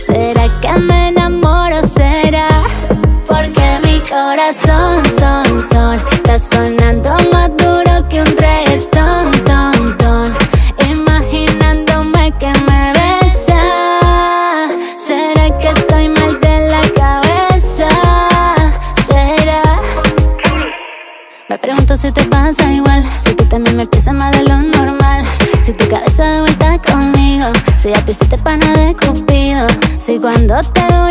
¿Será que me enamoro? ¿Será? Porque mi corazón, son, son Está sonando más duro que un reggaetón, ton, ton Imaginándome que me besa ¿Será que estoy mal de la cabeza? ¿Será? Me pregunto si te pasa igual Si tú también Si a ti se te pana de cupido Si cuando te doy